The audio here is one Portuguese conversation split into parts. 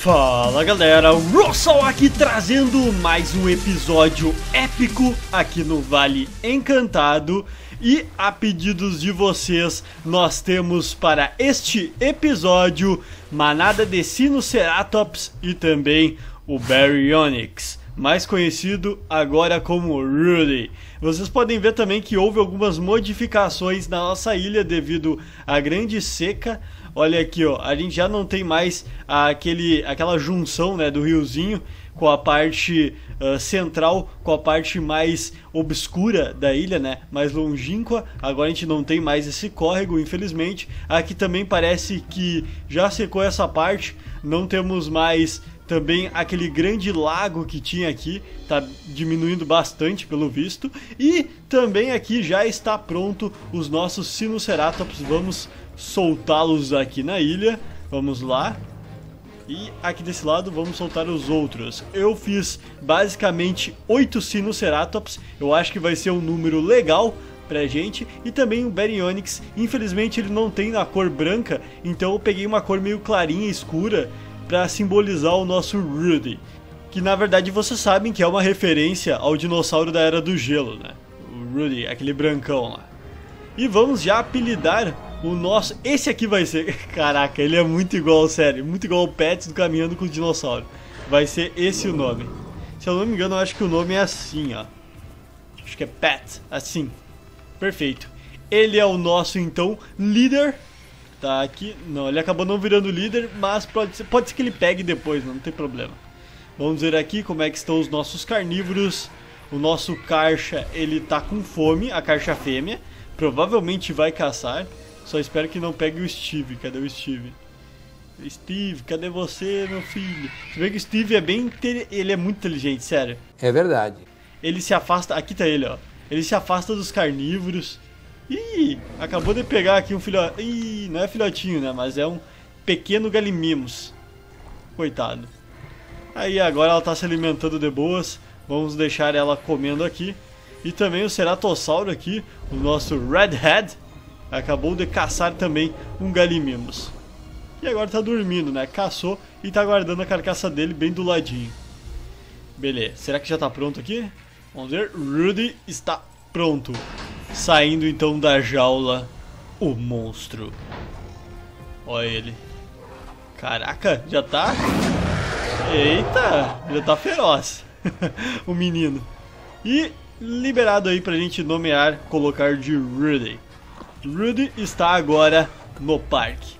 Fala galera, Russell aqui trazendo mais um episódio épico aqui no Vale Encantado. E a pedidos de vocês nós temos para este episódio Manada de Sinoceratops e também o Baryonyx, mais conhecido agora como Rudy. Vocês podem ver também que houve algumas modificações na nossa ilha devido à grande seca Olha aqui, ó, a gente já não tem mais aquele, aquela junção, né, do riozinho com a parte uh, central, com a parte mais obscura da ilha, né, mais longínqua. Agora a gente não tem mais esse córrego, infelizmente. Aqui também parece que já secou essa parte, não temos mais também aquele grande lago que tinha aqui, tá diminuindo bastante pelo visto. E também aqui já está pronto os nossos Sinoceratops. Vamos soltá-los aqui na ilha. Vamos lá. E aqui desse lado vamos soltar os outros. Eu fiz basicamente 8 Sinoceratops. Eu acho que vai ser um número legal pra gente. E também o Baryonyx. Infelizmente ele não tem na cor branca. Então eu peguei uma cor meio clarinha, escura. Pra simbolizar o nosso Rudy. Que na verdade vocês sabem que é uma referência ao dinossauro da Era do Gelo, né? O Rudy, aquele brancão lá. E vamos já apelidar o nosso. Esse aqui vai ser. Caraca, ele é muito igual, sério. Muito igual o Pets do Caminhando com o Dinossauro. Vai ser esse o nome. Se eu não me engano, eu acho que o nome é assim, ó. Acho que é Pet, assim. Perfeito. Ele é o nosso, então, líder. Tá aqui. Não, ele acabou não virando líder, mas pode ser, pode ser que ele pegue depois, não, não tem problema. Vamos ver aqui como é que estão os nossos carnívoros. O nosso Karcha, ele tá com fome, a Karcha fêmea. Provavelmente vai caçar. Só espero que não pegue o Steve. Cadê o Steve? Steve, cadê você, meu filho? Você vê que o Steve é bem. Ele é muito inteligente, sério. É verdade. Ele se afasta. Aqui tá ele, ó. Ele se afasta dos carnívoros. Ih, acabou de pegar aqui um filhote. Ih, não é filhotinho, né? Mas é um pequeno galimimos. Coitado. Aí agora ela tá se alimentando de boas. Vamos deixar ela comendo aqui. E também o ceratossauro aqui, o nosso Redhead, acabou de caçar também um galimimos. E agora tá dormindo, né? Caçou e tá guardando a carcaça dele bem do ladinho. Beleza, será que já tá pronto aqui? Vamos ver, Rudy está pronto. Saindo então da jaula, o monstro. Olha ele. Caraca, já tá... Eita, já tá feroz. o menino. E liberado aí pra gente nomear, colocar de Rudy. Rudy está agora no parque.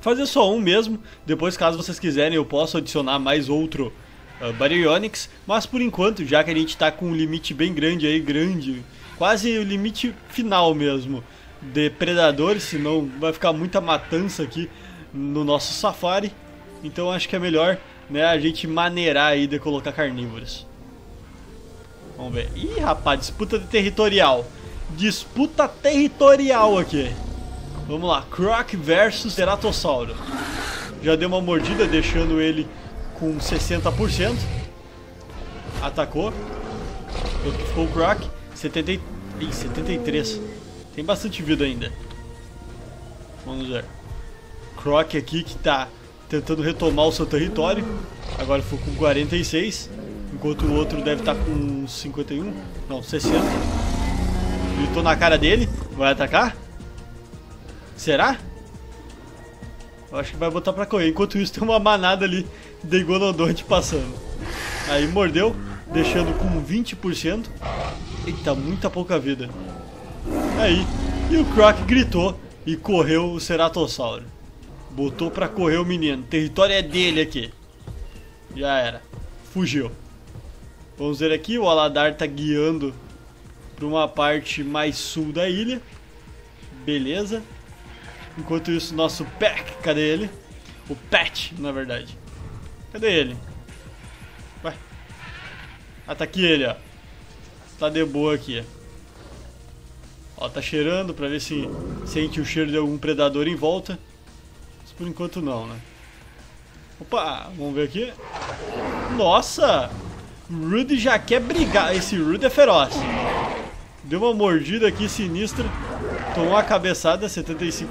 Fazer só um mesmo, depois caso vocês quiserem eu posso adicionar mais outro uh, Baryonyx, mas por enquanto, já que a gente está com um limite bem grande aí, grande, quase o limite final mesmo, de predadores, senão vai ficar muita matança aqui no nosso safari, então acho que é melhor né, a gente maneirar aí de colocar carnívoros. Vamos ver. Ih, rapaz, disputa territorial. Disputa territorial aqui. Vamos lá, Croc versus Ceratossauro. Já deu uma mordida, deixando ele com 60%. Atacou. Ficou o Croc. 70... Ih, 73. Tem bastante vida ainda. Vamos ver. Croc aqui que tá tentando retomar o seu território. Agora ficou com 46. Enquanto o outro deve estar tá com 51. Não, 60. Gritou na cara dele. Vai atacar? Será? Eu acho que vai botar pra correr. Enquanto isso, tem uma manada ali de Iguanodonte passando. Aí mordeu, deixando com 20%. Eita, muita pouca vida. Aí, e o Croc gritou e correu o Ceratossauro. Botou pra correr o menino. O território é dele aqui. Já era. Fugiu. Vamos ver aqui, o Aladar tá guiando para uma parte mais sul da ilha. Beleza. Enquanto isso, nosso Pack, cadê ele? O Pet, na verdade. Cadê ele? Ué. Ah, tá ele, ó. Tá de boa aqui. Ó, tá cheirando pra ver se sente o cheiro de algum predador em volta. Mas por enquanto não, né? Opa, vamos ver aqui. Nossa! Rudy já quer brigar. Esse Rudy é feroz. Deu uma mordida aqui sinistra. Tomou uma cabeçada, 75%.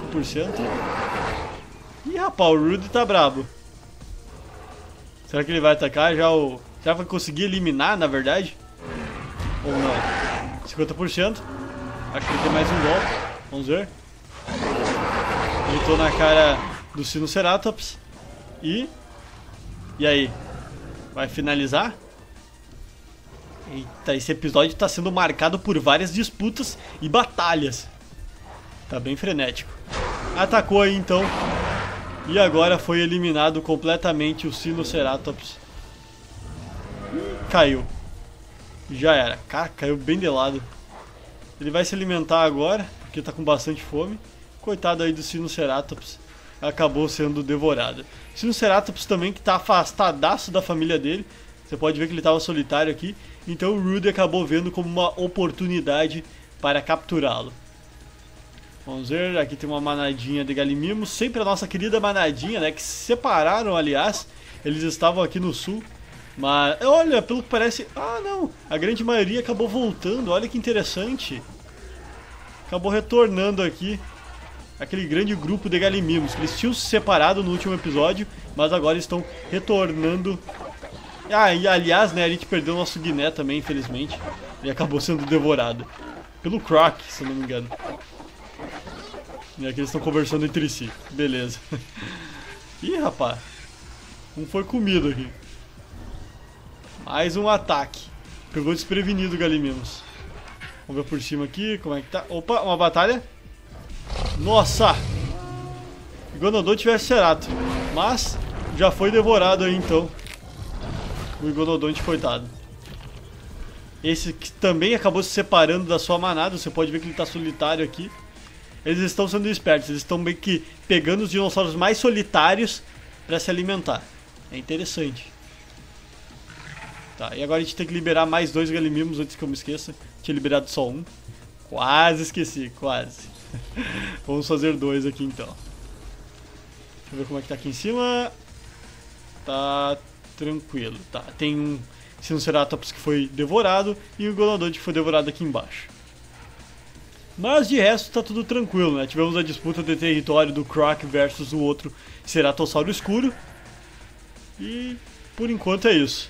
Ih, rapaz, o Rudy tá brabo. Será que ele vai atacar já o... Será que vai conseguir eliminar, na verdade? Ou não? 50%. Acho que tem mais um golpe. Vamos ver. Gritou na cara do Sinoceratops. E... E aí? Vai finalizar? Eita, esse episódio está sendo marcado por várias disputas e batalhas. Tá bem frenético. Atacou aí então. E agora foi eliminado completamente o Sinoceratops. Caiu. Já era. Cara, caiu bem de lado. Ele vai se alimentar agora, porque tá com bastante fome. Coitado aí do Sinoceratops. Acabou sendo devorado. Sinoceratops também que tá afastadaço da família dele. Você pode ver que ele estava solitário aqui. Então o Rudy acabou vendo como uma oportunidade para capturá-lo. Vamos ver, aqui tem uma manadinha de galimimos, sempre a nossa querida manadinha, né, que se separaram, aliás, eles estavam aqui no sul, mas, olha, pelo que parece, ah não, a grande maioria acabou voltando, olha que interessante, acabou retornando aqui, aquele grande grupo de galimimos, que eles tinham se separado no último episódio, mas agora estão retornando, ah, e aliás, né, a gente perdeu o nosso Guiné também, infelizmente, e acabou sendo devorado, pelo Croc, se não me engano. E aqui eles estão conversando entre si. Beleza. Ih, rapaz. Um foi comido aqui. Mais um ataque. Pegou desprevenido o Galimimos. Vamos ver por cima aqui como é que tá. Opa, uma batalha. Nossa! Igonodon tivesse Cerato. Mas já foi devorado aí então. O Igonodonte, coitado. Esse que também acabou se separando da sua manada. Você pode ver que ele está solitário aqui eles estão sendo espertos, eles estão meio que pegando os dinossauros mais solitários para se alimentar. É interessante. Tá, e agora a gente tem que liberar mais dois galimimos antes que eu me esqueça. Tinha liberado só um. Quase esqueci, quase. Vamos fazer dois aqui então. Deixa eu ver como é que tá aqui em cima. Tá tranquilo, tá. Tem um Sinoceratops que foi devorado e o Golodonte que foi devorado aqui embaixo. Mas de resto tá tudo tranquilo, né? Tivemos a disputa de território do Croc versus o outro Ceratossauro Escuro. E por enquanto é isso.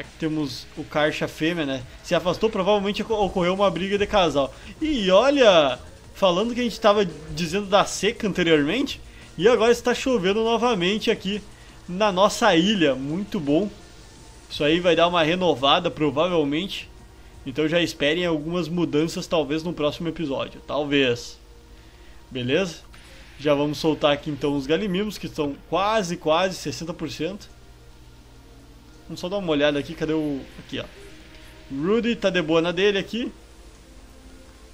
Aqui temos o Karcha fêmea, né? Se afastou, provavelmente ocorreu uma briga de casal. E olha, falando que a gente estava dizendo da seca anteriormente, e agora está chovendo novamente aqui na nossa ilha. Muito bom. Isso aí vai dar uma renovada, provavelmente. Então já esperem algumas mudanças talvez no próximo episódio. Talvez. Beleza? Já vamos soltar aqui então os galimimos que estão quase, quase 60%. Vamos só dar uma olhada aqui, cadê o... Aqui, ó. Rudy tá de boa na dele aqui.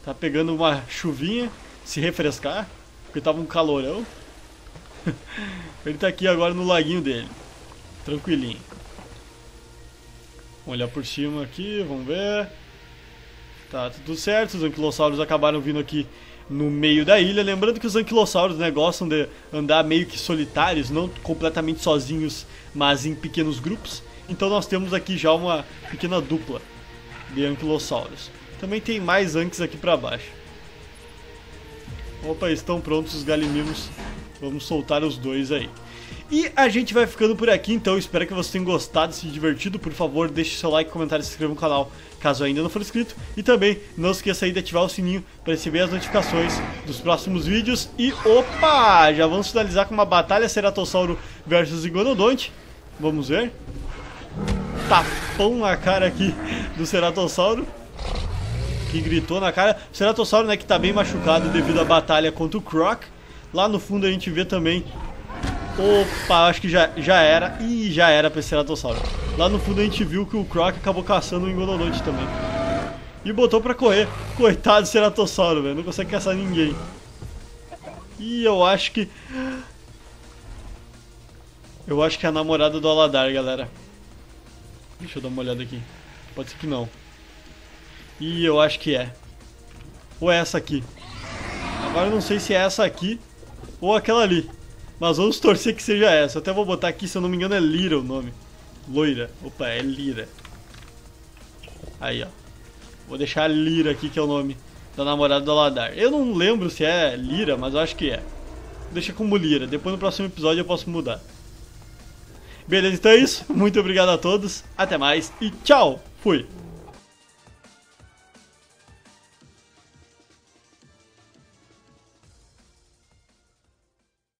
Tá pegando uma chuvinha, se refrescar, porque tava um calorão. Ele tá aqui agora no laguinho dele. Tranquilinho. Vamos olhar por cima aqui, vamos ver. Tá tudo certo, os anquilossauros acabaram vindo aqui no meio da ilha. Lembrando que os anquilossauros né, gostam de andar meio que solitários, não completamente sozinhos, mas em pequenos grupos. Então nós temos aqui já uma pequena dupla de anquilossauros. Também tem mais anques aqui para baixo. Opa, estão prontos os galimimos. Vamos soltar os dois aí. E a gente vai ficando por aqui, então espero que vocês tenham gostado, se divertido. Por favor, deixe seu like, comentário e se inscreva no canal, caso ainda não for inscrito. E também não esqueça aí de ativar o sininho para receber as notificações dos próximos vídeos. E opa! Já vamos finalizar com uma batalha Ceratossauro versus Iguanodonte. Vamos ver. Tapão na cara aqui do Ceratossauro. Que gritou na cara. O Ceratossauro, né, que tá bem machucado devido à batalha contra o Croc. Lá no fundo a gente vê também Opa, acho que já, já era. Ih, já era pra esse Ceratossauro. Lá no fundo a gente viu que o Croc acabou caçando o Engolodonte também. E botou pra correr. Coitado do Ceratossauro, velho. Não consegue caçar ninguém. E eu acho que... Eu acho que é a namorada do Aladar, galera. Deixa eu dar uma olhada aqui. Pode ser que não. E eu acho que é. Ou é essa aqui. Agora eu não sei se é essa aqui ou aquela ali. Mas vamos torcer que seja essa. Eu até vou botar aqui, se eu não me engano, é Lira o nome. Loira. Opa, é Lira. Aí, ó. Vou deixar Lira aqui, que é o nome da namorada do Aladar. Eu não lembro se é Lira, mas eu acho que é. Deixa como Lira. Depois no próximo episódio eu posso mudar. Beleza, então é isso. Muito obrigado a todos. Até mais e tchau. Fui.